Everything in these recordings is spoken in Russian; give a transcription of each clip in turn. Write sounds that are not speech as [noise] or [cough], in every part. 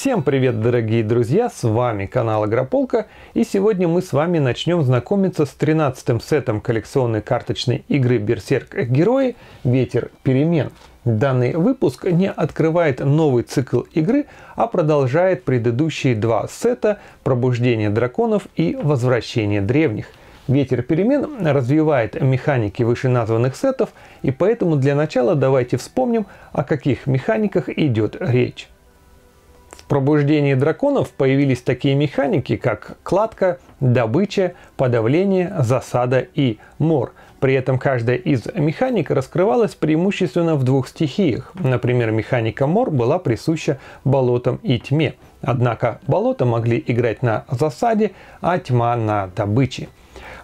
Всем привет, дорогие друзья, с вами канал Агрополка, и сегодня мы с вами начнем знакомиться с 13 сетом коллекционной карточной игры Берсерк Герои «Ветер перемен». Данный выпуск не открывает новый цикл игры, а продолжает предыдущие два сета «Пробуждение драконов» и «Возвращение древних». Ветер перемен развивает механики вышеназванных сетов, и поэтому для начала давайте вспомним, о каких механиках идет речь. В пробуждении драконов появились такие механики, как кладка, добыча, подавление, засада и мор. При этом каждая из механик раскрывалась преимущественно в двух стихиях. Например, механика мор была присуща болотам и тьме. Однако болота могли играть на засаде, а тьма на добыче.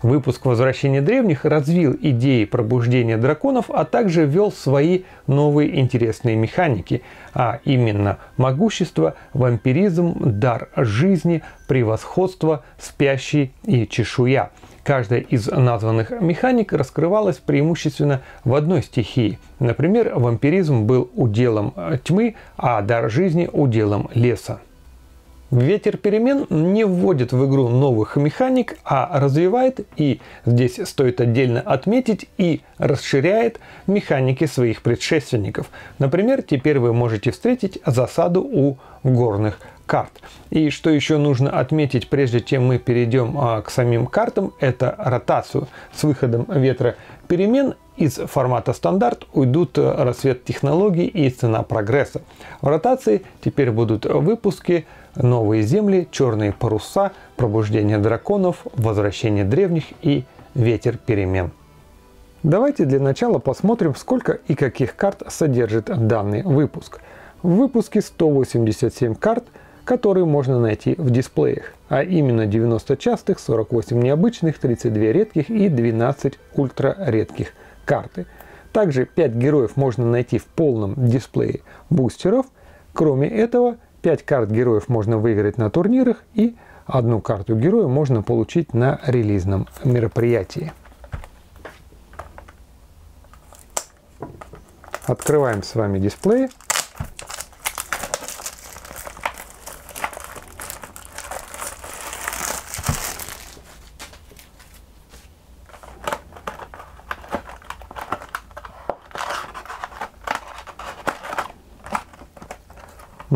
Выпуск «Возвращение древних» развил идеи пробуждения драконов, а также ввел свои новые интересные механики, а именно могущество, вампиризм, дар жизни, превосходство, спящий и чешуя. Каждая из названных механик раскрывалась преимущественно в одной стихии. Например, вампиризм был уделом тьмы, а дар жизни уделом леса. Ветер перемен не вводит в игру новых механик, а развивает и, здесь стоит отдельно отметить, и расширяет механики своих предшественников. Например, теперь вы можете встретить засаду у горных карт. И что еще нужно отметить, прежде чем мы перейдем а, к самим картам, это ротацию. С выходом ветра перемен из формата стандарт уйдут рассвет технологий и цена прогресса. В ротации теперь будут выпуски новые земли, черные паруса, пробуждение драконов, возвращение древних и ветер перемен. Давайте для начала посмотрим, сколько и каких карт содержит данный выпуск. В выпуске 187 карт, которые можно найти в дисплеях, а именно 90 частых, 48 необычных, 32 редких и 12 ультраредких карты. Также 5 героев можно найти в полном дисплее бустеров. Кроме этого, 5 карт героев можно выиграть на турнирах и одну карту героя можно получить на релизном мероприятии. Открываем с вами дисплей.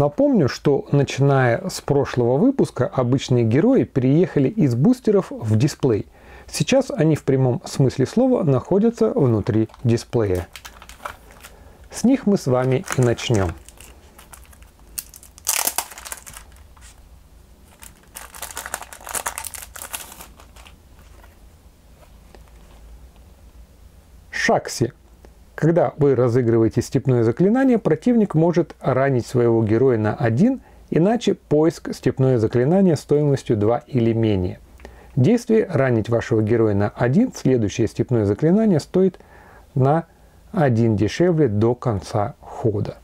Напомню, что начиная с прошлого выпуска обычные герои переехали из бустеров в дисплей. Сейчас они в прямом смысле слова находятся внутри дисплея. С них мы с вами и начнем. Шакси когда вы разыгрываете степное заклинание, противник может ранить своего героя на 1, иначе поиск степное заклинание стоимостью 2 или менее. Действие ранить вашего героя на 1, следующее степное заклинание стоит на 1 дешевле до конца хода.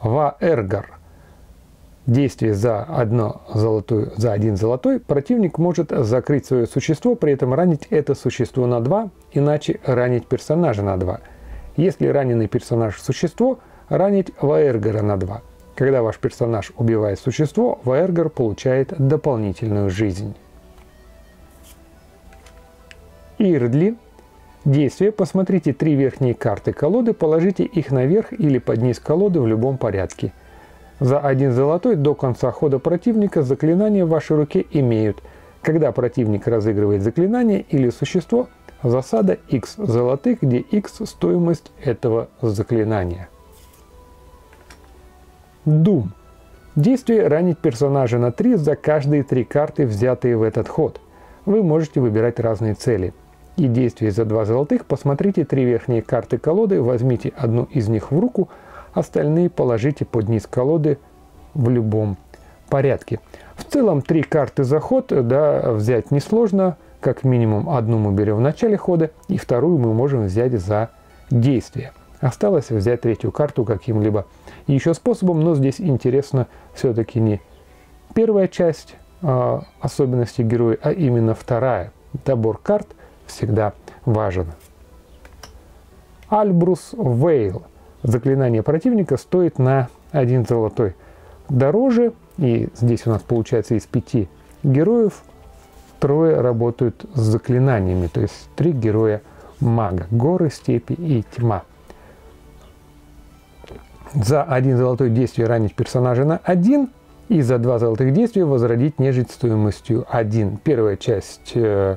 Ваэргар – действие за, одно золотую, за один золотой, противник может закрыть свое существо, при этом ранить это существо на 2, иначе ранить персонажа на 2. Если раненый персонаж – существо, ранить Ваэргера на 2. Когда ваш персонаж убивает существо, Ваэргер получает дополнительную жизнь. Ирдли. Действие. Посмотрите три верхние карты колоды, положите их наверх или под низ колоды в любом порядке – за один золотой до конца хода противника заклинания в вашей руке имеют. Когда противник разыгрывает заклинание или существо, засада x золотых, где x стоимость этого заклинания. Дум. Действие ранить персонажа на 3 за каждые три карты, взятые в этот ход. Вы можете выбирать разные цели. И действие за 2 золотых посмотрите три верхние карты колоды, возьмите одну из них в руку – остальные положите под низ колоды в любом порядке. В целом три карты заход да, взять несложно, как минимум одну мы берем в начале хода, и вторую мы можем взять за действие. Осталось взять третью карту каким-либо еще способом, но здесь интересно все-таки не первая часть э, особенностей героя, а именно вторая. Добор карт всегда важен. Альбрус Вейл – Заклинание противника стоит на один золотой дороже. И здесь у нас получается из пяти героев трое работают с заклинаниями. То есть три героя мага. Горы, степи и тьма. За один золотой действие ранить персонажа на один и за два золотых действия возродить нежить стоимостью один. Первая часть э,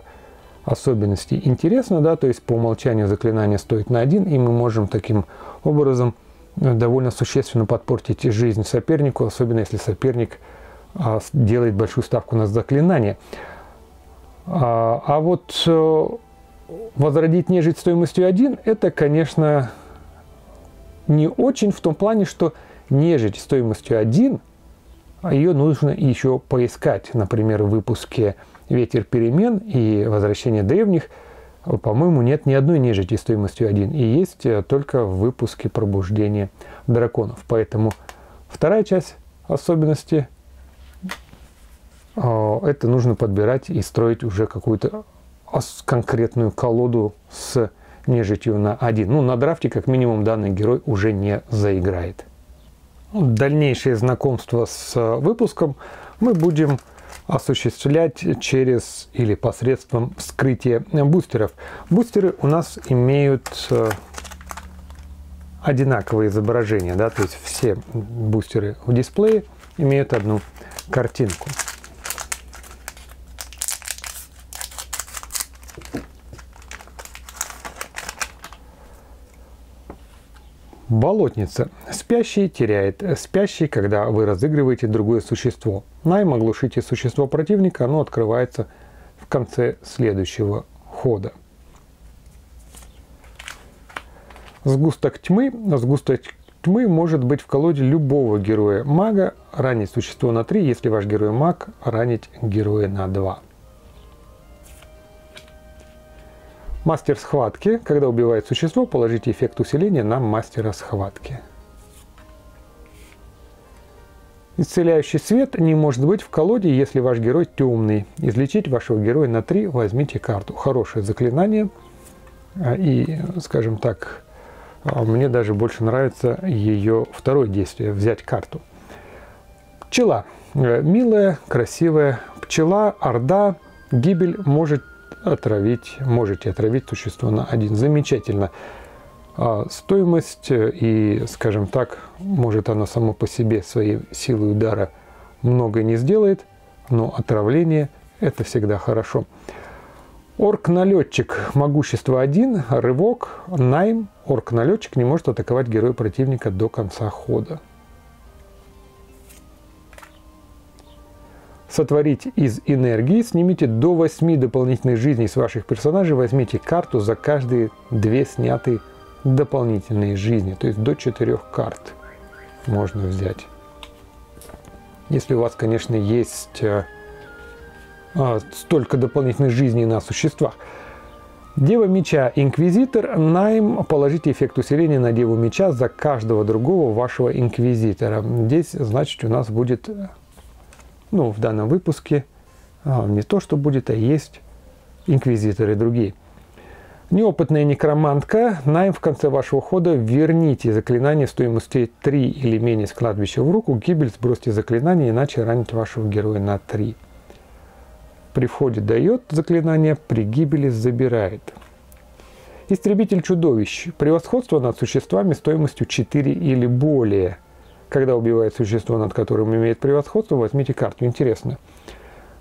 особенностей интересна, да, то есть по умолчанию заклинание стоит на один, и мы можем таким образом э, довольно существенно подпортить жизнь сопернику, особенно если соперник а, делает большую ставку на заклинание. А, а вот э, возродить нежить стоимостью один, это, конечно, не очень в том плане, что нежить стоимостью один, а ее нужно еще поискать. Например, в выпуске «Ветер перемен» и «Возвращение древних» по-моему, нет ни одной нежити стоимостью один. И есть э, только в выпуске «Пробуждение драконов». Поэтому вторая часть особенности э, это нужно подбирать и строить уже какую-то конкретную колоду с нежитью на один. Ну, на драфте, как минимум, данный герой уже не заиграет. Дальнейшее знакомство с выпуском мы будем осуществлять через или посредством вскрытия бустеров. Бустеры у нас имеют э, одинаковые изображения, да, то есть все бустеры в дисплее имеют одну картинку. Болотница. Спящий теряет. Спящий, когда вы разыгрываете другое существо. Найм оглушите существо противника, оно открывается в конце следующего хода. Сгусток тьмы. Сгусток тьмы может быть в колоде любого героя мага. Ранить существо на 3, если ваш герой маг, ранить героя на 2. Мастер схватки. Когда убивает существо, положите эффект усиления на мастера схватки. Исцеляющий свет не может быть в колоде, если ваш герой темный. Излечить вашего героя на 3 возьмите карту. Хорошее заклинание. А, и, скажем так, а, мне даже больше нравится ее второе действие – взять карту. Пчела. Э, милая, красивая пчела, орда, гибель может отравить, можете отравить существо на один. Замечательно. А стоимость э, и, скажем так, может оно само по себе своей силой удара много не сделает, но отравление – это всегда хорошо. Орк-налетчик, могущество 1, рывок, найм. Орк-налетчик не может атаковать героя противника до конца хода. Сотворить из энергии, снимите до 8 дополнительных жизней с ваших персонажей, возьмите карту за каждые две снятые дополнительные жизни, то есть до 4 карт можно взять. Если у вас, конечно, есть а, а, столько дополнительных жизней на существах. Дева меча Инквизитор. Найм положите эффект усиления на Деву меча за каждого другого вашего Инквизитора. Здесь, значит, у нас будет ну, в данном выпуске а, не то, что будет, а есть инквизиторы другие. Неопытная некромантка, найм в конце вашего хода, верните заклинание стоимостью 3 или менее с кладбища в руку, гибель сбросьте заклинание, иначе ранить вашего героя на 3. При входе дает заклинание, при гибели забирает. Истребитель чудовищ. Превосходство над существами стоимостью 4 или более – когда убивает существо, над которым имеет превосходство, возьмите карту. Интересно.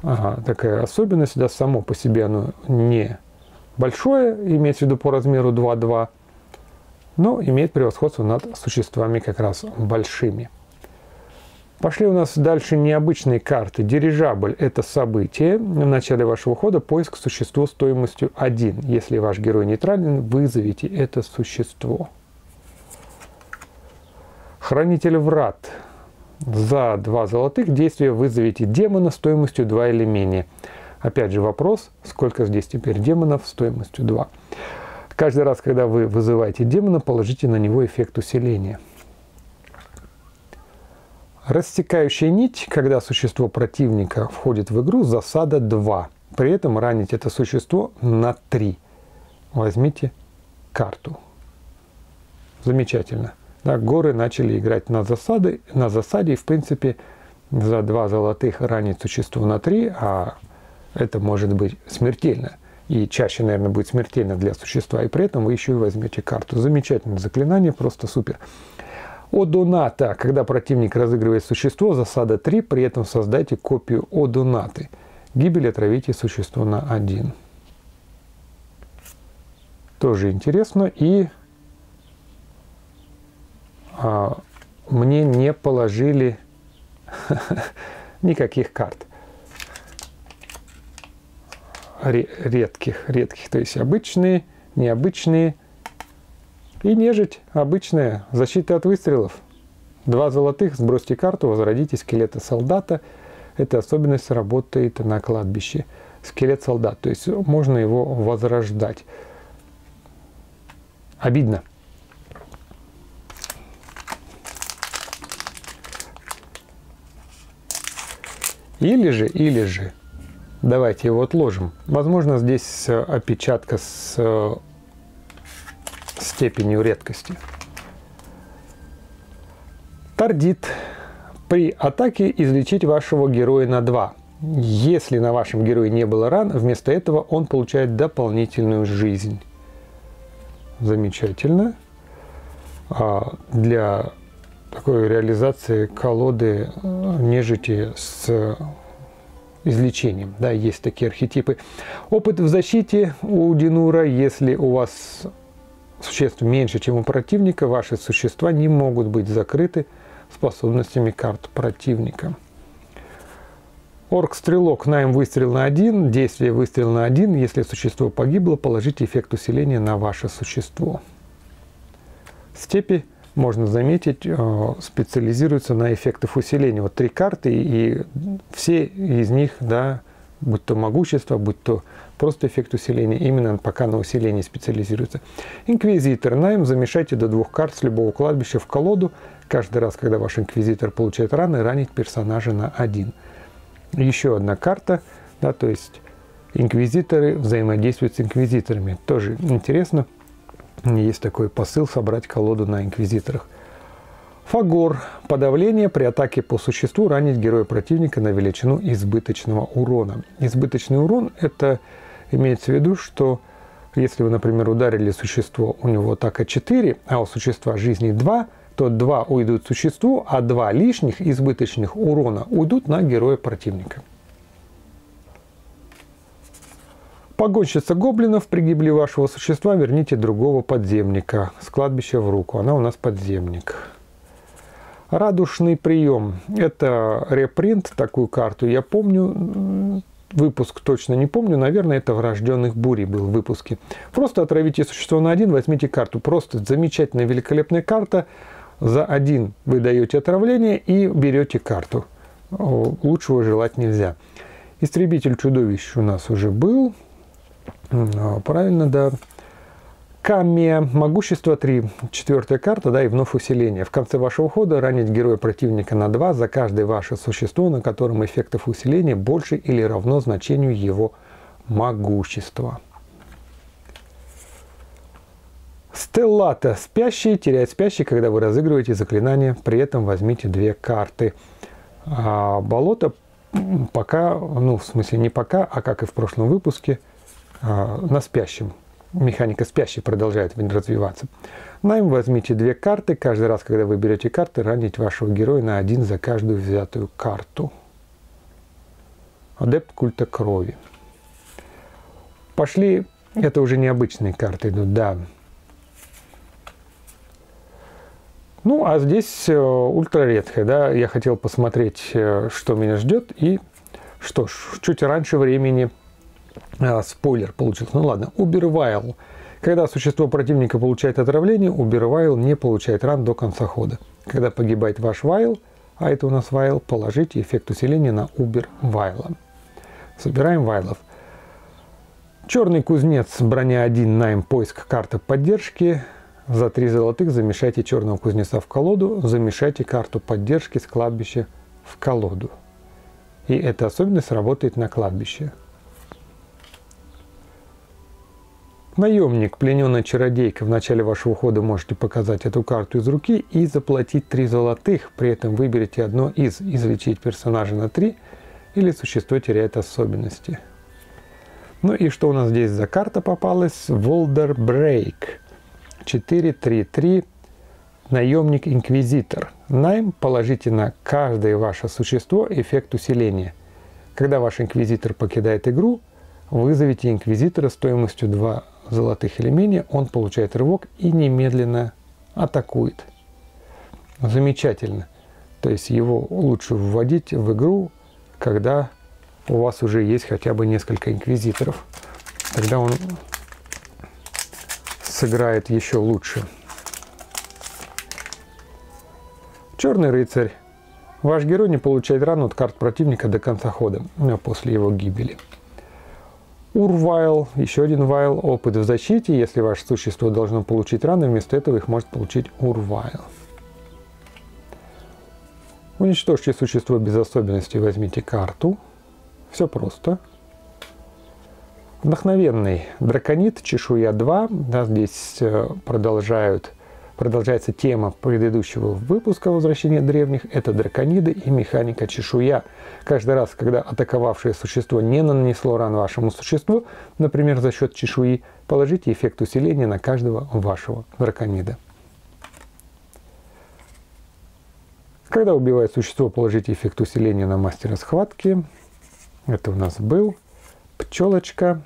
Ага, такая особенность, да, само по себе оно не большое, имеется в виду по размеру 2-2, но имеет превосходство над существами как раз большими. Пошли у нас дальше необычные карты. Дирижабль – это событие. В начале вашего хода поиск существа стоимостью 1. Если ваш герой нейтрален, вызовите это существо. Хранитель врат. За два золотых действия вызовите демона стоимостью 2 или менее. Опять же вопрос, сколько здесь теперь демонов стоимостью 2. Каждый раз, когда вы вызываете демона, положите на него эффект усиления. Растекающая нить, когда существо противника входит в игру, засада 2. При этом ранить это существо на 3. Возьмите карту. Замечательно Да, горы начали играть на, засады, на засаде, и в принципе за два золотых ранить существо на три, а это может быть смертельно. И чаще, наверное, будет смертельно для существа. И при этом вы еще и возьмете карту. Замечательное заклинание, просто супер. Одоната. Когда противник разыгрывает существо, засада 3, при этом создайте копию Одонаты. Гибель отравите существо на 1. Тоже интересно. И мне не положили [laughs] никаких карт. Редких, редких, то есть обычные, необычные и нежить обычная, защита от выстрелов. Два золотых, сбросьте карту, возродите скелета солдата. Эта особенность работает на кладбище. Скелет солдат, то есть можно его возрождать. Обидно. Или же, или же, давайте его отложим. Возможно, здесь опечатка с степенью редкости. Тардит. При атаке излечить вашего героя на 2. Если на вашем герое не было ран, вместо этого он получает дополнительную жизнь. Замечательно. А для такой реализации колоды э, нежити с излечением. Да, есть такие архетипы. Опыт в защите у Динура, если у вас существ меньше, чем у противника, ваши существа не могут быть закрыты способностями карт противника. Орк-стрелок, найм выстрел на один, действие выстрел на один. Если существо погибло, положите эффект усиления на ваше существо. Степи, можно заметить, э, специализируются на эффектах усиления. Вот три карты, и все из них, да, будь то могущество, будь то просто эффект усиления, именно пока на усилении специализируется. Инквизитор. Найм замешайте до двух карт с любого кладбища в колоду. Каждый раз, когда ваш инквизитор получает раны, ранить персонажа на один. Еще одна карта, да, то есть инквизиторы взаимодействуют с инквизиторами. Тоже интересно. Есть такой посыл собрать колоду на инквизиторах. Фагор. Подавление при атаке по существу ранить героя противника на величину избыточного урона. Избыточный урон – это Имеется в виду, что если вы, например, ударили существо, у него атака 4, а у существа жизни 2, то 2 уйдут существу, а 2 лишних избыточных урона уйдут на героя противника. Погонщица гоблинов при гибели вашего существа верните другого подземника с кладбища в руку. Она у нас подземник. Радушный прием. Это репринт, такую карту я помню выпуск точно не помню, наверное, это «Врожденных бурей» был в выпуске. Просто отравите существо на один, возьмите карту. Просто замечательная, великолепная карта. За один вы даете отравление и берете карту. Лучшего желать нельзя. Истребитель чудовищ у нас уже был. А, правильно, да. Камия. Могущество 3. Четвертая карта, да, и вновь усиление. В конце вашего хода ранить героя противника на 2 за каждое ваше существо, на котором эффектов усиления больше или равно значению его могущества. Стеллата. Спящий теряет спящий, когда вы разыгрываете заклинание. При этом возьмите две карты. А болото пока, ну в смысле не пока, а как и в прошлом выпуске, на спящем механика спящей продолжает развиваться. Найм возьмите две карты. Каждый раз, когда вы берете карты, ранить вашего героя на один за каждую взятую карту. Адепт культа крови. Пошли, это уже необычные карты идут, да. Ну, а здесь э, ультра да, я хотел посмотреть, э, что меня ждет, и что ж, чуть раньше времени а, спойлер получился. Ну ладно, Убервайл. Когда существо противника получает отравление, Убервайл не получает ран до конца хода. Когда погибает ваш вайл, а это у нас вайл, положите эффект усиления на Убервайла. Собираем вайлов. Черный кузнец, броня 1, найм, поиск карты поддержки. За 3 золотых замешайте черного кузнеца в колоду, замешайте карту поддержки с кладбища в колоду. И эта особенность работает на кладбище. Наемник, плененная чародейка, в начале вашего хода можете показать эту карту из руки и заплатить 3 золотых. При этом выберите одно из. Излечить персонажа на 3 или существо теряет особенности. Ну и что у нас здесь за карта попалась? Волдер Брейк. 4-3-3. Наемник-инквизитор. Найм положите на каждое ваше существо эффект усиления. Когда ваш инквизитор покидает игру, вызовите инквизитора стоимостью 2 золотых или менее, он получает рывок и немедленно атакует. Замечательно. То есть его лучше вводить в игру, когда у вас уже есть хотя бы несколько инквизиторов. Тогда он сыграет еще лучше. Черный рыцарь. Ваш герой не получает рану от карт противника до конца хода, после его гибели. Урвайл, еще один вайл, опыт в защите. Если ваше существо должно получить раны, вместо этого их может получить Урвайл. Уничтожьте существо без особенностей, возьмите карту. Все просто. Вдохновенный драконит, чешуя 2. Да, здесь э, продолжают Продолжается тема предыдущего выпуска «Возвращение древних» – это дракониды и механика чешуя. Каждый раз, когда атаковавшее существо не нанесло ран вашему существу, например, за счет чешуи, положите эффект усиления на каждого вашего драконида. Когда убивает существо, положите эффект усиления на мастера схватки. Это у нас был пчелочка.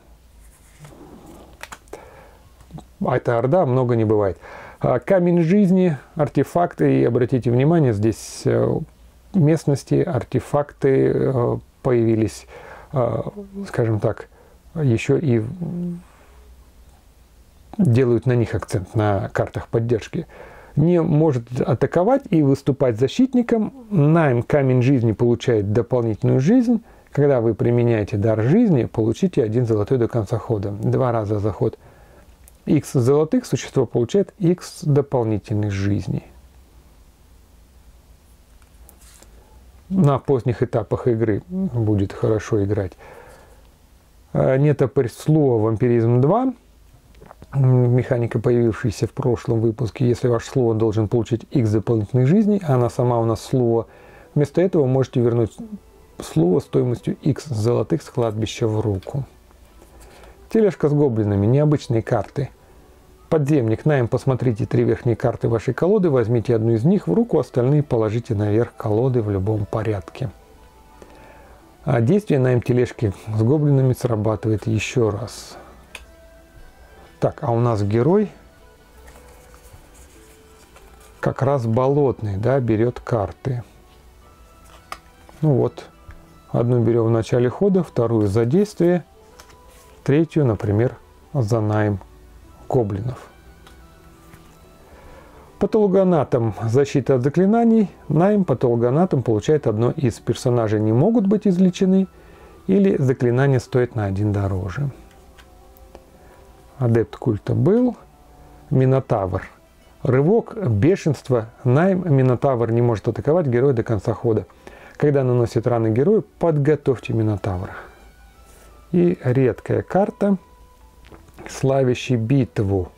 А это орда, много не бывает. А, камень жизни, артефакты, и обратите внимание, здесь э, местности, артефакты э, появились, э, скажем так, еще и делают на них акцент на картах поддержки. Не может атаковать и выступать защитником. Найм камень жизни получает дополнительную жизнь. Когда вы применяете дар жизни, получите один золотой до конца хода. Два раза за ход – x золотых существо получает x дополнительных жизней. На поздних этапах игры будет хорошо играть. А, Нетопырь слова «Вампиризм 2», механика, появившаяся в прошлом выпуске. Если ваше слово должен получить x дополнительных жизней, а она сама у нас слово, вместо этого можете вернуть слово стоимостью x золотых с кладбища в руку. Тележка с гоблинами, необычные карты – Подземник, найм, посмотрите три верхние карты вашей колоды, возьмите одну из них в руку, остальные положите наверх колоды в любом порядке. А действие найм тележки с гоблинами срабатывает еще раз. Так, а у нас герой как раз болотный, да, берет карты. Ну вот, одну берем в начале хода, вторую за действие, третью, например, за найм гоблинов. Патологоанатом защита от заклинаний. Найм патологоанатом получает одно из персонажей не могут быть излечены или заклинание стоит на один дороже. Адепт культа был. Минотавр. Рывок, бешенство. Найм Минотавр не может атаковать героя до конца хода. Когда наносит раны герою, подготовьте Минотавра. И редкая карта – славящий битву.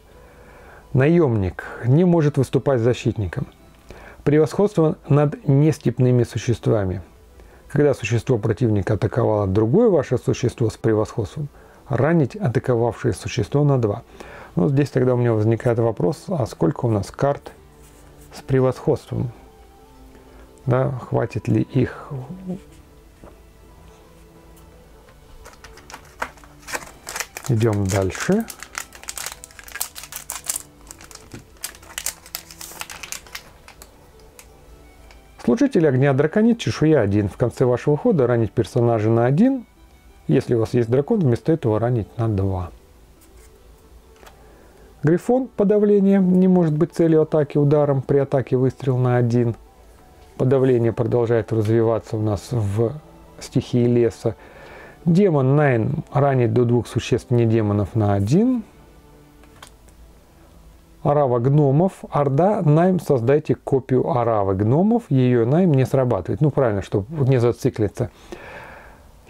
Наемник не может выступать защитником. Превосходство над нестепными существами. Когда существо противника атаковало другое ваше существо с превосходством, ранить атаковавшее существо на 2. Ну, здесь тогда у меня возникает вопрос, а сколько у нас карт с превосходством? Да, хватит ли их Идем дальше. Служитель огня драконит, чешуя 1. В конце вашего хода ранить персонажа на 1. Если у вас есть дракон, вместо этого ранить на 2. Грифон подавление не может быть целью атаки ударом при атаке выстрел на 1. Подавление продолжает развиваться у нас в стихии леса. Демон Найн ранит до двух существ не демонов на один. Арава гномов. Орда Найм создайте копию Аравы гномов. Ее Найм не срабатывает. Ну правильно, чтобы не зациклиться.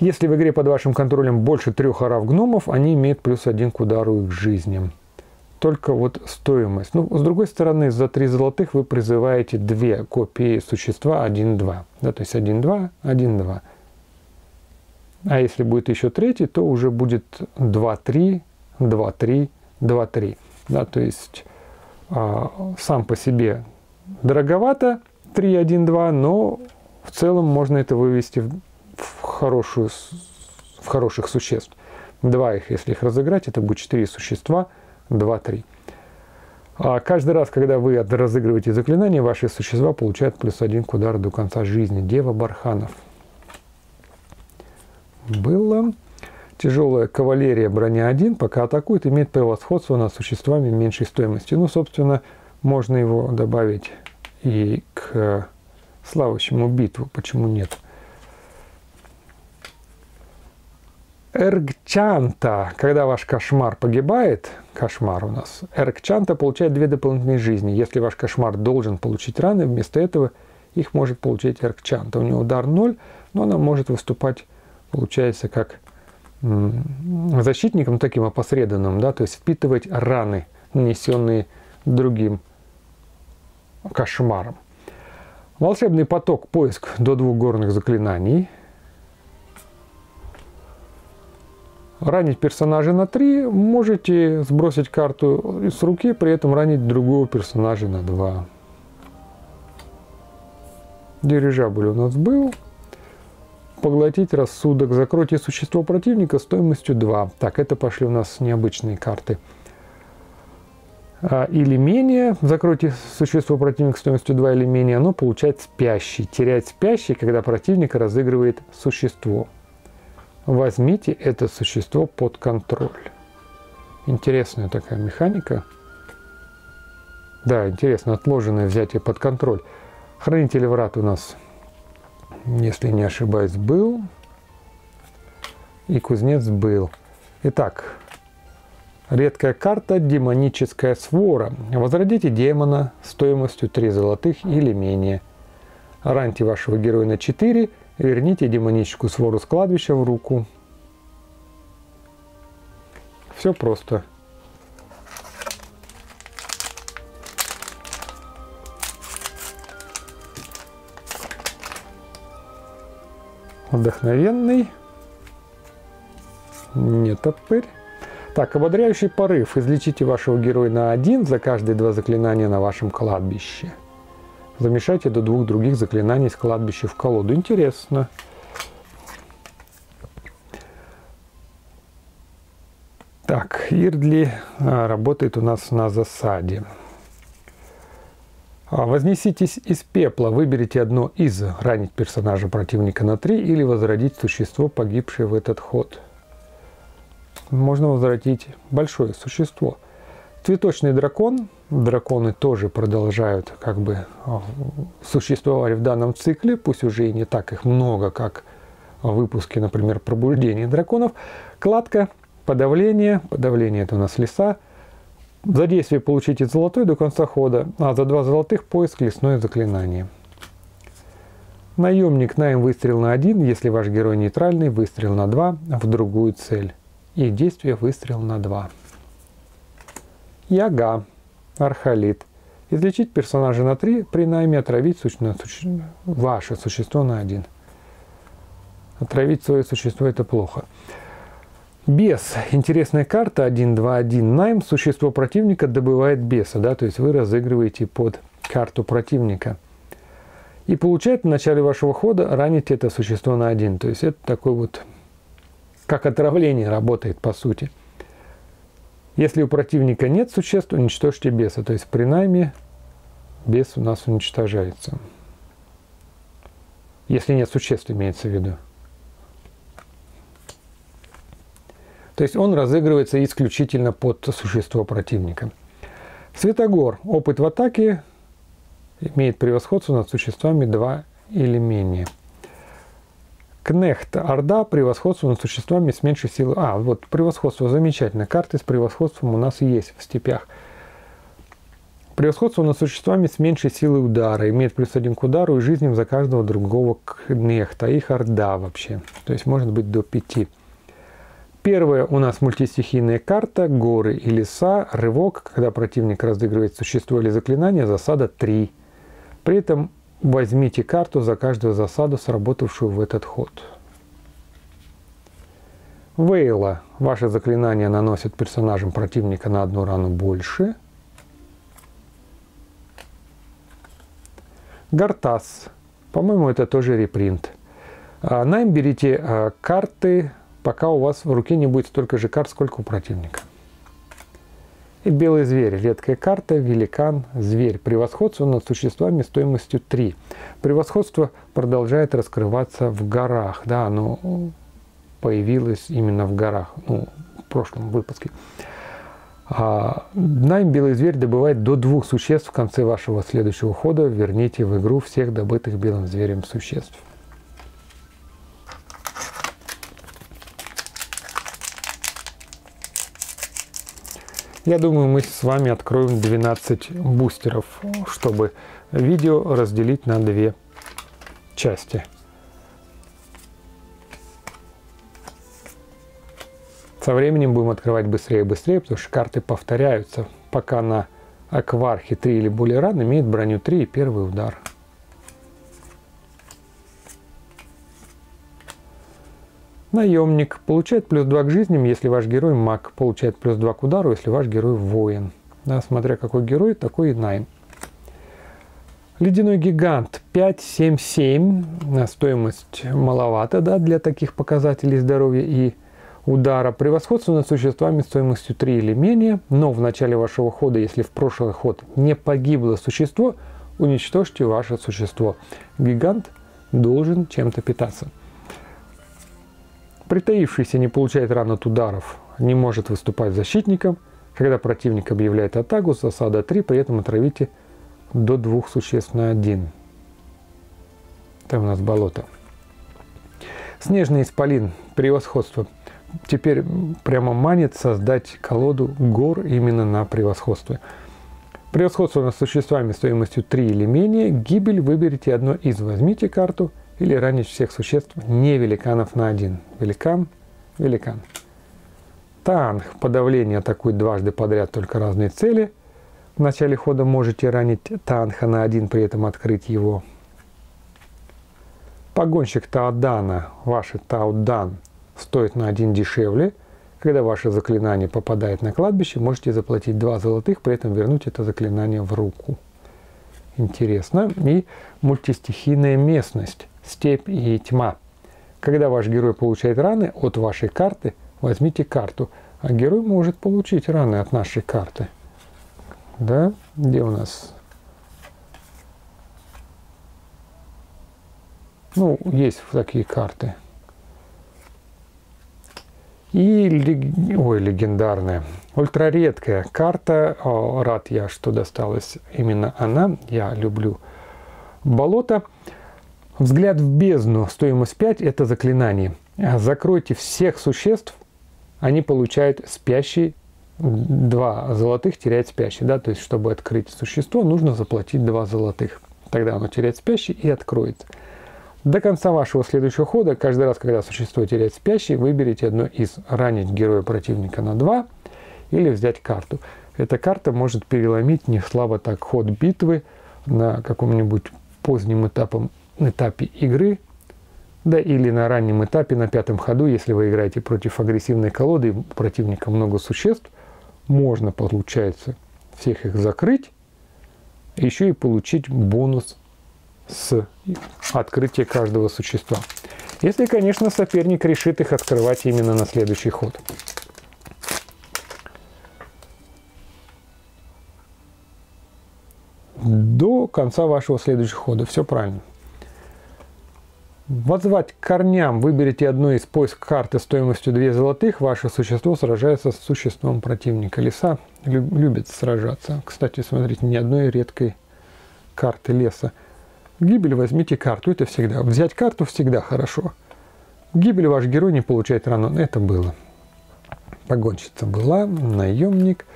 Если в игре под вашим контролем больше трех орав гномов, они имеют плюс один к удару их жизни. Только вот стоимость. Ну, с другой стороны, за три золотых вы призываете две копии существа 1-2. Да, то есть 1-2, 1-2. А если будет еще третий, то уже будет 2-3, 2-3, 2-3. Да, то есть а, сам по себе дороговато 3, 1, 2, но в целом можно это вывести в, в, хорошую, в хороших существ. Два их, если их разыграть, это будет 4 существа, 2, 3. А каждый раз, когда вы разыгрываете заклинание, ваши существа получают плюс один к удару до конца жизни. Дева Барханов. Было. Тяжелая кавалерия броня 1, пока атакует, имеет превосходство над существами меньшей стоимости. Ну, собственно, можно его добавить и к славящему битву. Почему нет? Эргчанта, когда ваш кошмар погибает, кошмар у нас, Эргчанта получает две дополнительные жизни. Если ваш кошмар должен получить раны, вместо этого их может получить Эргчанта. У него удар 0, но она может выступать, получается, как защитником таким опосредованным, да, то есть впитывать раны, нанесенные другим кошмаром. Волшебный поток, поиск до двух горных заклинаний. Ранить персонажа на 3, можете сбросить карту с руки, при этом ранить другого персонажа на 2. Дирижабль у нас был поглотить рассудок. Закройте существо противника стоимостью 2. Так, это пошли у нас необычные карты. А, или менее, закройте существо противника стоимостью 2 или менее, оно получает спящий. Теряет спящий, когда противник разыгрывает существо. Возьмите это существо под контроль. Интересная такая механика. Да, интересно, отложенное взятие под контроль. Хранитель врат у нас если не ошибаюсь, был. И кузнец был. Итак, редкая карта «Демоническая свора». Возродите демона стоимостью 3 золотых или менее. Раньте вашего героя на 4, верните демоническую свору с кладбища в руку. Все просто. Вдохновенный. Не топырь. Так, ободряющий порыв. Излечите вашего героя на один за каждые два заклинания на вашем кладбище. Замешайте до двух других заклинаний с кладбища в колоду. Интересно. Так, Ирдли а, работает у нас на засаде. А, вознеситесь из пепла, выберите одно из ранить персонажа противника на 3 или возродить существо, погибшее в этот ход. Можно возродить большое существо. Цветочный дракон. Драконы тоже продолжают как бы а, существовать в данном цикле, пусть уже и не так их много, как в выпуске, например, пробуждения драконов. Кладка, подавление. Подавление это у нас леса за действие получите золотой до конца хода, а за два золотых поиск лесное заклинание. Наемник найм выстрел на один, если ваш герой нейтральный, выстрел на два в другую цель. И действие выстрел на два. Яга. Архалит. Излечить персонажа на три, при найме отравить суще... ваше существо на один. Отравить свое существо это плохо. Бес. Интересная карта 1-2-1. Найм. Существо противника добывает беса. Да? То есть вы разыгрываете под карту противника. И получает в начале вашего хода ранить это существо на один. То есть это такой вот, как отравление работает по сути. Если у противника нет существ, уничтожьте беса. То есть при найме бес у нас уничтожается. Если нет существ, имеется в виду. То есть он разыгрывается исключительно под существо противника. Светогор. Опыт в атаке имеет превосходство над существами 2 или менее. Кнехт. Орда. Превосходство над существами с меньшей силой. А, вот превосходство. Замечательно. Карты с превосходством у нас есть в степях. Превосходство над существами с меньшей силой удара. Имеет плюс один к удару и жизням за каждого другого кнехта. Их орда вообще. То есть может быть до пяти. Первая у нас мультистихийная карта, горы и леса, рывок, когда противник разыгрывает существо или заклинание, засада 3. При этом возьмите карту за каждую засаду, сработавшую в этот ход. Вейла. Ваше заклинание наносит персонажам противника на одну рану больше. Гартас. По-моему, это тоже репринт. А, Найм берите а, карты пока у вас в руке не будет столько же карт, сколько у противника. И белый зверь. Редкая карта, великан, зверь. Превосходство над существами стоимостью 3. Превосходство продолжает раскрываться в горах. Да, оно появилось именно в горах. Ну, в прошлом выпуске. А, Найм белый зверь добывает до двух существ в конце вашего следующего хода. Верните в игру всех добытых белым зверем существ. Я думаю, мы с вами откроем 12 бустеров, чтобы видео разделить на две части. Со временем будем открывать быстрее и быстрее, потому что карты повторяются. Пока на аквархе 3 или более ран имеет броню 3 и первый удар. Наемник получает плюс 2 к жизням, если ваш герой маг. Получает плюс 2 к удару, если ваш герой воин. Да, смотря какой герой, такой и найм. Ледяной гигант 5-7-7. Стоимость маловато да, для таких показателей здоровья и удара. Превосходство над существами стоимостью 3 или менее. Но в начале вашего хода, если в прошлый ход не погибло существо, уничтожьте ваше существо. Гигант должен чем-то питаться. Притаившийся не получает ран от ударов, не может выступать защитником. Когда противник объявляет атаку, засада 3, при этом отравите до двух существ на один. Там у нас болото. Снежный исполин. Превосходство. Теперь прямо манит создать колоду гор именно на превосходство. Превосходство над существами стоимостью 3 или менее. Гибель выберите одно из. Возьмите карту – или ранить всех существ не великанов на один. Великан, великан. Танк. Подавление атакует дважды подряд только разные цели. В начале хода можете ранить Танха на один, при этом открыть его. Погонщик Таудана, ваш Таудан, стоит на один дешевле. Когда ваше заклинание попадает на кладбище, можете заплатить два золотых, при этом вернуть это заклинание в руку. Интересно. И мультистихийная местность степь и тьма. Когда ваш герой получает раны от вашей карты, возьмите карту. А герой может получить раны от нашей карты. Да? Где у нас? Ну, есть такие карты. И ой, легендарная, ультраредкая карта. О, рад я, что досталась именно она. Я люблю болото. Взгляд в бездну, стоимость 5 – это заклинание. Закройте всех существ, они получают спящий, два золотых теряет спящий. Да? То есть, чтобы открыть существо, нужно заплатить два золотых. Тогда оно теряет спящий и откроется. До конца вашего следующего хода, каждый раз, когда существо теряет спящий, выберите одно из ранить героя противника на 2 или взять карту. Эта карта может переломить не слабо так ход битвы на каком-нибудь позднем этапом этапе игры, да или на раннем этапе, на пятом ходу, если вы играете против агрессивной колоды, у противника много существ, можно, получается, всех их закрыть, еще и получить бонус с открытия каждого существа. Если, конечно, соперник решит их открывать именно на следующий ход. До конца вашего следующего хода. Все правильно. Возвать к корням выберите одну из поиск карты стоимостью 2 золотых. Ваше существо сражается с существом противника. Леса любят сражаться. Кстати, смотрите, ни одной редкой карты леса. Гибель возьмите карту, это всегда. Взять карту всегда хорошо. Гибель ваш герой не получает рану. Это было. Погонщица была, наемник.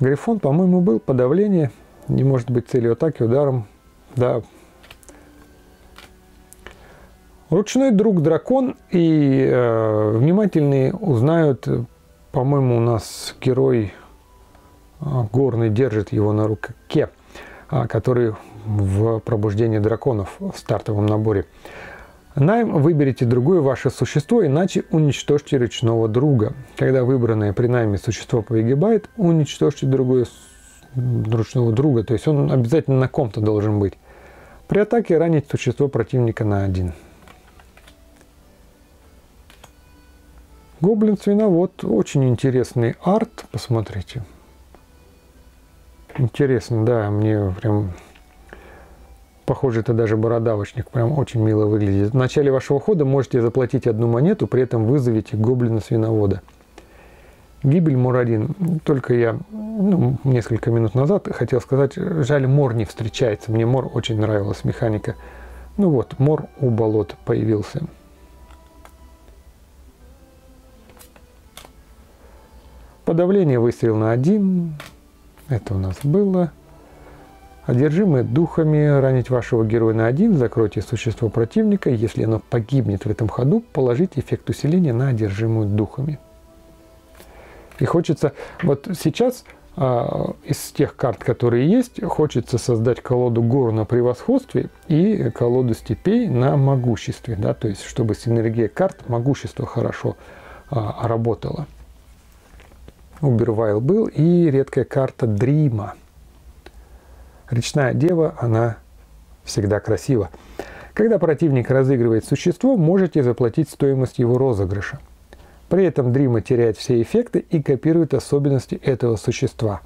Грифон, по-моему, был подавление. Не может быть целью атаки ударом. Да. Ручной друг дракон и э, внимательные узнают, по-моему, у нас герой э, горный держит его на руке, э, который в пробуждении драконов в стартовом наборе. Найм выберите другое ваше существо, иначе уничтожьте ручного друга. Когда выбранное при найме существо погибает, уничтожьте другое ручного друга. То есть он обязательно на ком-то должен быть. При атаке ранить существо противника на один. Гоблин свиновод. Очень интересный арт. Посмотрите. Интересно, да, мне прям Похоже, это даже бородавочник. Прям очень мило выглядит. В начале вашего хода можете заплатить одну монету, при этом вызовите гоблина-свиновода. Гибель Мур-1. Только я ну, несколько минут назад хотел сказать, жаль, Мор не встречается. Мне Мор очень нравилась механика. Ну вот, Мор у болот появился. Подавление выстрел на один. Это у нас было. Одержимые духами, ранить вашего героя на один, закройте существо противника. Если оно погибнет в этом ходу, положите эффект усиления на одержимую духами. И хочется, вот сейчас а, из тех карт, которые есть, хочется создать колоду гор на превосходстве и колоду степей на могуществе, да, то есть чтобы синергия карт могущество хорошо а, работала. Убервайл был и редкая карта Дрима – Речная дева, она всегда красива. Когда противник разыгрывает существо, можете заплатить стоимость его розыгрыша. При этом Дрима теряет все эффекты и копирует особенности этого существа.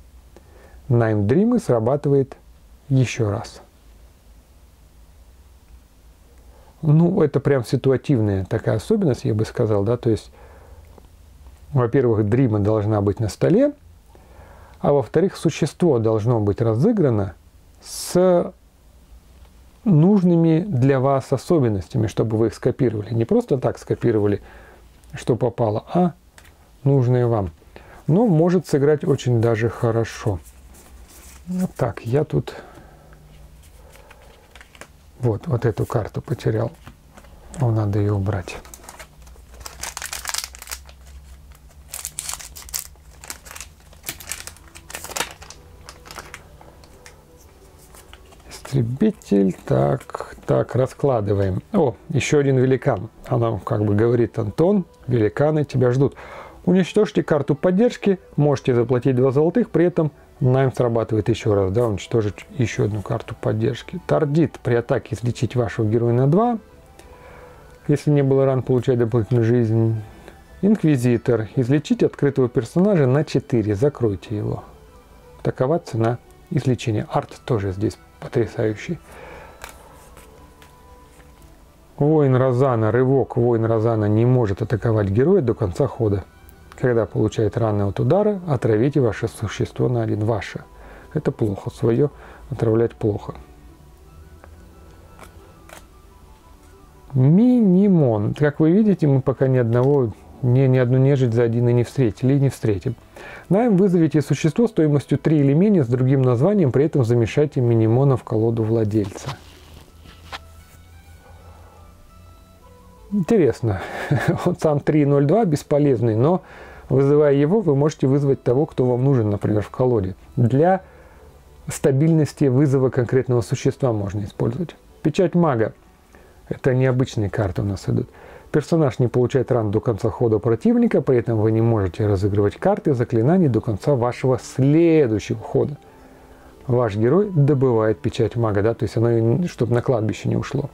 Найм Дримы срабатывает еще раз. Ну, это прям ситуативная такая особенность, я бы сказал, да, то есть, во-первых, Дрима должна быть на столе, а во-вторых, существо должно быть разыграно с нужными для вас особенностями, чтобы вы их скопировали. Не просто так скопировали, что попало, а нужные вам. Но может сыграть очень даже хорошо. Так, я тут вот, вот эту карту потерял. Надо ее убрать. Истребитель. Так, так, раскладываем. О, еще один великан. Она как бы говорит, Антон, великаны тебя ждут. Уничтожьте карту поддержки, можете заплатить 2 золотых, при этом найм срабатывает еще раз, да, уничтожить еще одну карту поддержки. Тардит при атаке излечить вашего героя на 2. Если не было ран, получать дополнительную жизнь. Инквизитор. Излечить открытого персонажа на 4. Закройте его. Такова цена излечения. Арт тоже здесь потрясающий. Воин Розана, рывок воин Розана не может атаковать героя до конца хода. Когда получает раны от удара, отравите ваше существо на один. Ваше. Это плохо. Свое отравлять плохо. Минимон. Как вы видите, мы пока ни одного, ни, ни одну нежить за один и не встретили и не встретим. Найм вызовите существо стоимостью 3 или менее с другим названием, при этом замешайте минимона в колоду владельца. Интересно. [laughs] Он сам 3.02 бесполезный, но вызывая его, вы можете вызвать того, кто вам нужен, например, в колоде. Для стабильности вызова конкретного существа можно использовать. Печать мага. Это необычные карты у нас идут. Персонаж не получает ран до конца хода противника, при этом вы не можете разыгрывать карты заклинаний до конца вашего следующего хода. Ваш герой добывает печать мага, да, то есть она, чтобы на кладбище не ушло.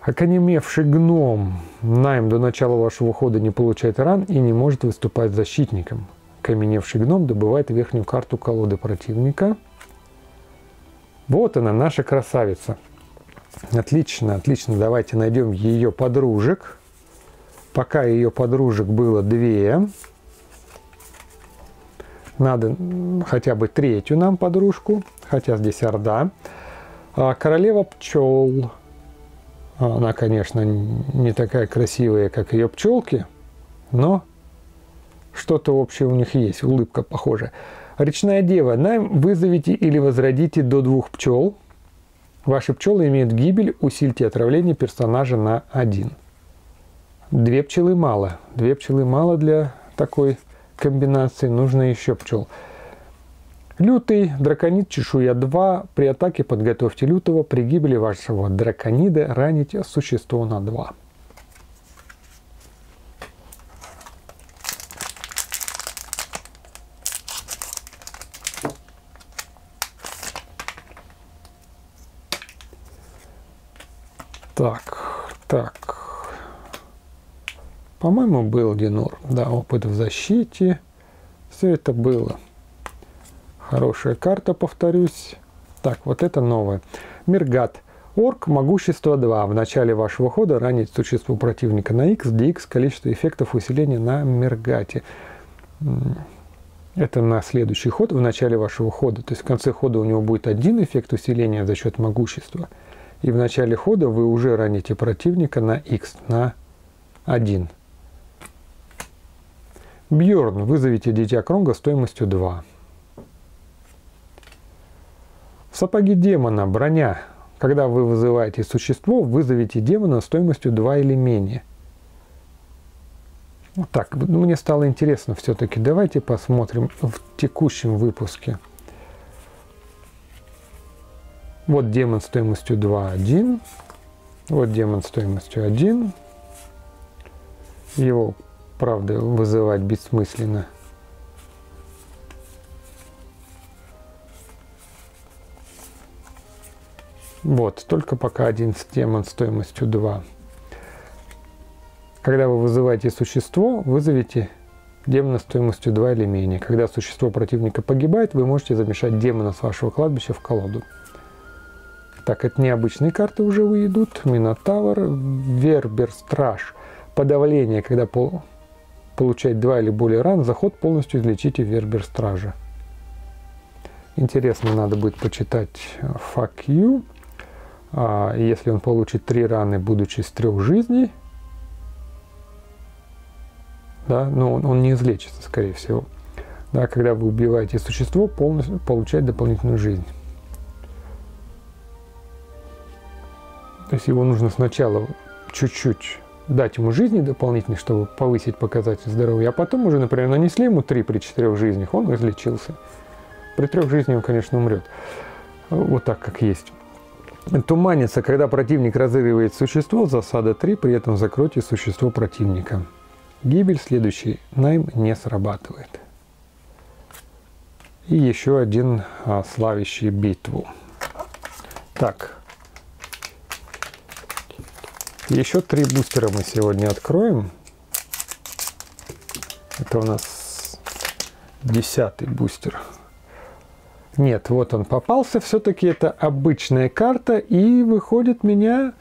Оконемевший гном найм до начала вашего хода не получает ран и не может выступать защитником. Каменевший гном добывает верхнюю карту колоды противника. Вот она, наша красавица – Отлично, отлично. Давайте найдем ее подружек. Пока ее подружек было две. Надо хотя бы третью нам подружку, хотя здесь Орда. А королева пчел. Она, конечно, не такая красивая, как ее пчелки, но что-то общее у них есть, улыбка похожа. Речная дева, найм вызовите или возродите до двух пчел. Ваши пчелы имеют гибель, усильте отравление персонажа на один. Две пчелы мало. Две пчелы мало для такой комбинации. Нужно еще пчел. Лютый, драконид, чешуя 2. При атаке подготовьте лютого. При гибели вашего драконида раните существо на 2. Так, так. По-моему, был Динор. Да, опыт в защите. Все это было. Хорошая карта, повторюсь. Так, вот это новое. Миргат. Орк, могущество 2. В начале вашего хода ранить существо противника на x, где x количество эффектов усиления на Миргате. Это на следующий ход, в начале вашего хода. То есть в конце хода у него будет один эффект усиления за счет могущества. И в начале хода вы уже раните противника на x, на 1. Бьорн, вызовите дитя Кронга стоимостью 2. Сапоги демона, броня. Когда вы вызываете существо, вызовите демона стоимостью 2 или менее. Так, ну, мне стало интересно все-таки. Давайте посмотрим в текущем выпуске. Вот демон стоимостью 2.1. Вот демон стоимостью 1. Его, правда, вызывать бессмысленно. Вот, только пока один демон стоимостью 2. Когда вы вызываете существо, вызовите демона стоимостью 2 или менее. Когда существо противника погибает, вы можете замешать демона с вашего кладбища в колоду. Так, это необычные карты уже выйдут. Минотавр, Вербер, Страж. Подавление, когда пол... получает 2 или более ран, заход полностью излечите Вербер Стража. Интересно, надо будет почитать Fuck You. А если он получит три раны, будучи с трех жизней, да, но он, он не излечится, скорее всего. Да, когда вы убиваете существо, полностью получает дополнительную жизнь. То есть его нужно сначала чуть-чуть дать ему жизни дополнительной, чтобы повысить показатель здоровья, а потом уже, например, нанесли ему три при четырех жизнях, он излечился. При трех жизнях он, конечно, умрет. Вот так, как есть. Туманится, когда противник разыгрывает существо, засада 3, при этом закройте существо противника. Гибель следующий найм не срабатывает. И еще один а, славящий битву. Так. Еще три бустера мы сегодня откроем. Это у нас десятый бустер. Нет, вот он попался. Все-таки это обычная карта. И выходит меня...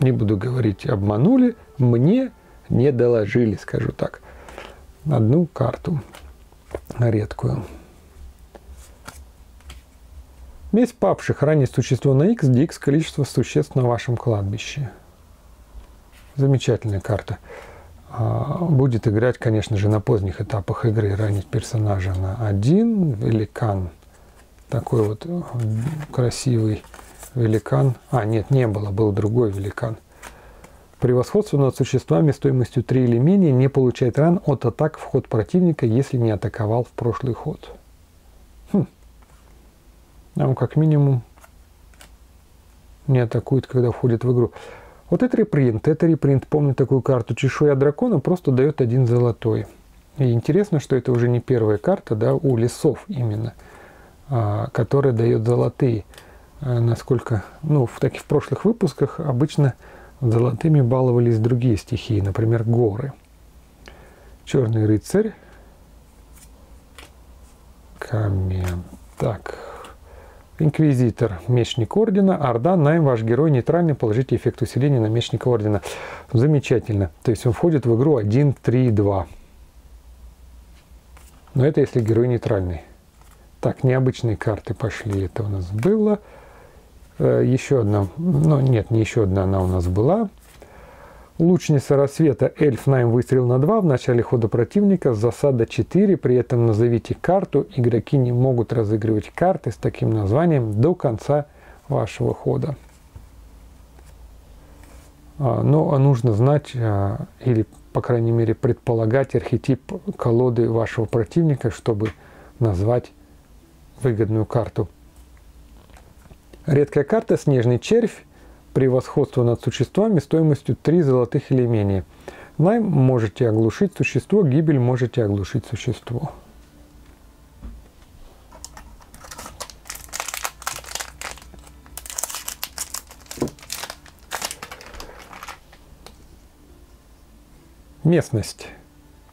Не буду говорить, обманули. Мне не доложили, скажу так. Одну карту редкую. Месть павших ранее существо на x, где x количество существ на вашем кладбище. Замечательная карта. А, будет играть, конечно же, на поздних этапах игры ранить персонажа на один, великан, такой вот э, красивый великан. А, нет, не было, был другой великан. Превосходство над существами стоимостью 3 или менее не получает ран от атак в ход противника, если не атаковал в прошлый ход. Он как минимум не атакует, когда входит в игру. Вот это репринт. Это репринт, помню такую карту «Чешуя дракона», просто дает один золотой. И интересно, что это уже не первая карта, да, у лесов именно, а, которая дает золотые. А, насколько, ну, в таких в прошлых выпусках обычно золотыми баловались другие стихии, например, горы. Черный рыцарь. Камень. Так, Инквизитор, мечник ордена, Орда, Найм, ваш герой нейтральный, положите эффект усиления на мечника ордена. Замечательно. То есть он входит в игру 1, 3, 2. Но это если герой нейтральный. Так, необычные карты пошли. Это у нас было. Э, еще одна. Ну, нет, не еще одна она у нас была. Лучница рассвета эльф Найм выстрел на 2 в начале хода противника, засада 4, при этом назовите карту. Игроки не могут разыгрывать карты с таким названием до конца вашего хода. А, но а нужно знать а, или, по крайней мере, предполагать архетип колоды вашего противника, чтобы назвать выгодную карту. Редкая карта «Снежный червь» превосходство над существами стоимостью 3 золотых или менее. Найм можете оглушить существо, гибель можете оглушить существо. Местность.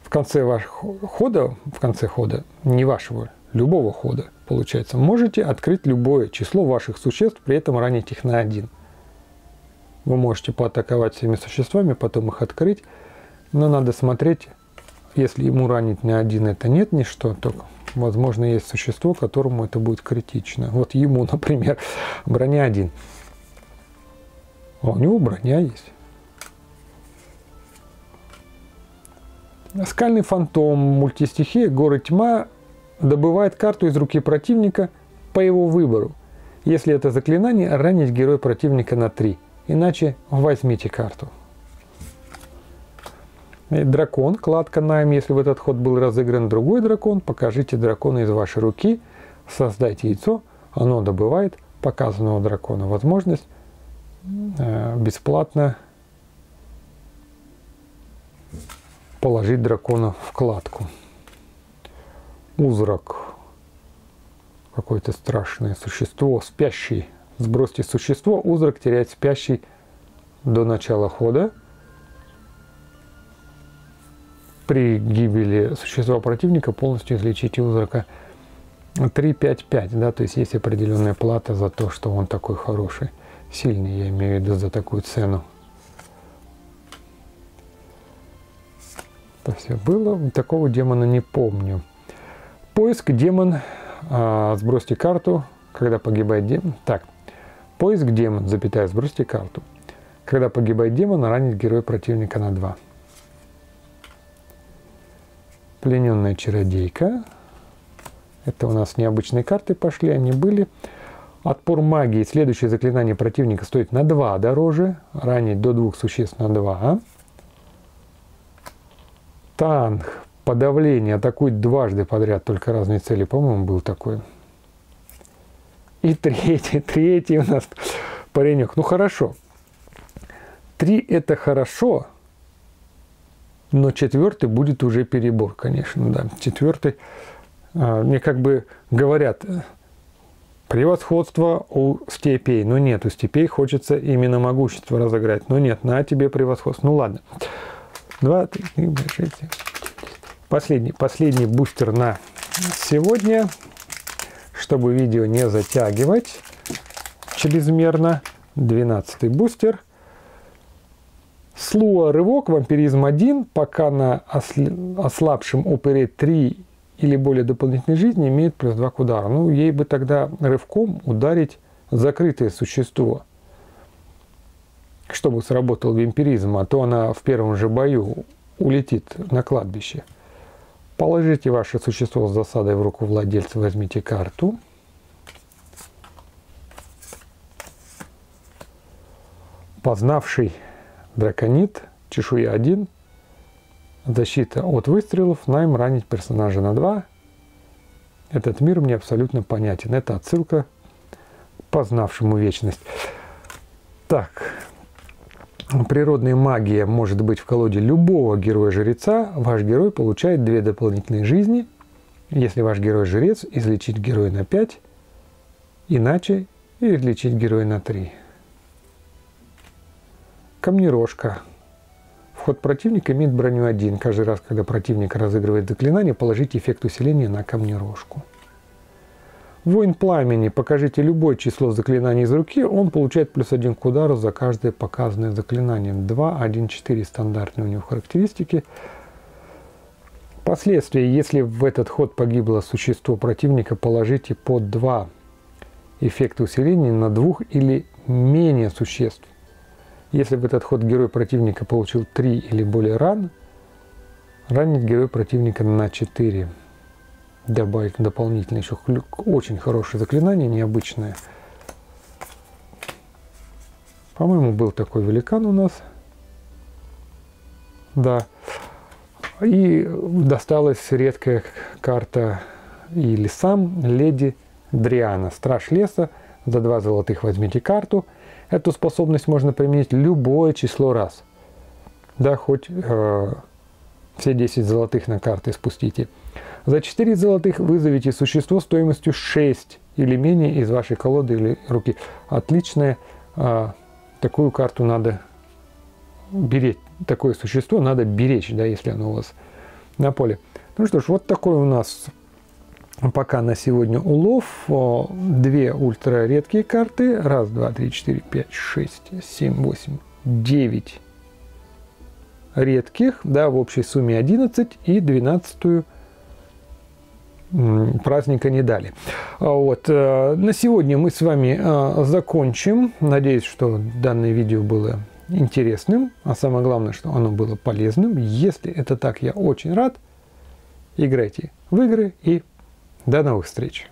В конце вашего хода, в конце хода, не вашего, любого хода, получается, можете открыть любое число ваших существ, при этом ранить их на один – вы можете поатаковать всеми существами, потом их открыть. Но надо смотреть, если ему ранить на один это нет ничто, то, возможно, есть существо, которому это будет критично. Вот ему, [laughs] например, броня один. А у него броня есть. Скальный фантом, мультистихия, горы тьма добывает карту из руки противника по его выбору. Если это заклинание, ранить героя противника на 3. Иначе возьмите карту. Дракон, кладка найм, если в этот ход был разыгран другой дракон, покажите дракона из вашей руки, создайте яйцо, оно добывает показанного дракона. Возможность э, бесплатно положить дракона в кладку. Узрак. Какое-то страшное существо, спящий Сбросьте существо, узрак теряет спящий до начала хода. При гибели существа противника полностью излечите узрака 3-5-5, да, то есть есть определенная плата за то, что он такой хороший, сильный, я имею в виду за такую цену. Это все было, такого демона не помню. Поиск демон, а, сбросьте карту, когда погибает демон. Так, Поиск демон, запятая, сбросьте карту. Когда погибает демон, ранит герой противника на 2. Плененная чародейка. Это у нас необычные карты пошли, они были. Отпор магии. Следующее заклинание противника стоит на 2 дороже. Ранить до двух существ на 2. Танк. Подавление. Атакует дважды подряд, только разные цели. По-моему, был такой. И третий, третий у нас паренек. Ну хорошо. Три это хорошо, но четвертый будет уже перебор, конечно, да. Четвертый, а, мне как бы говорят, превосходство у степей. Но нет, у степей хочется именно могущество разыграть. Но нет, на тебе превосходство. Ну ладно. Два, три, шесть, Последний, последний бустер на сегодня чтобы видео не затягивать чрезмерно. 12 бустер. Слуа рывок, вампиризм 1, пока на ослабшем опере 3 или более дополнительной жизни имеет плюс 2 к удару. Ну, ей бы тогда рывком ударить закрытое существо, чтобы сработал вампиризм, а то она в первом же бою улетит на кладбище. Положите ваше существо с засадой в руку владельца, возьмите карту. Познавший драконит, чешуя 1, защита от выстрелов, найм ранить персонажа на 2. Этот мир мне абсолютно понятен. Это отсылка к познавшему вечность. Так, природная магия может быть в колоде любого героя-жреца, ваш герой получает две дополнительные жизни. Если ваш герой-жрец, излечить героя на 5, иначе излечить героя на 3. Камнерожка. Вход противника имеет броню 1. Каждый раз, когда противник разыгрывает заклинание, положите эффект усиления на камнерожку. Воин пламени. Покажите любое число заклинаний из руки, он получает плюс один к удару за каждое показанное заклинание. 2, 1, 4 стандартные у него характеристики. Последствия. Если в этот ход погибло существо противника, положите по 2 эффекта усиления на двух или менее существ. Если в этот ход герой противника получил 3 или более ран, ранить герой противника на 4. Добавить дополнительно еще очень хорошее заклинание, необычное. По-моему, был такой великан у нас. Да. И досталась редкая карта или сам леди Дриана, страж леса. За два золотых возьмите карту. Эту способность можно применить любое число раз. Да, хоть э, все 10 золотых на карты спустите. За 4 золотых вызовите существо стоимостью 6 или менее из вашей колоды или руки. Отличная. Э, такую карту надо беречь. Такое существо надо беречь, да, если оно у вас на поле. Ну что ж, вот такой у нас пока на сегодня улов. Две ультра редкие карты. Раз, два, три, четыре, пять, шесть, семь, восемь, девять редких. Да, в общей сумме 11 и 12 праздника не дали. А вот. Э, на сегодня мы с вами э, закончим. Надеюсь, что данное видео было интересным, а самое главное, что оно было полезным. Если это так, я очень рад. Играйте в игры и до новых встреч!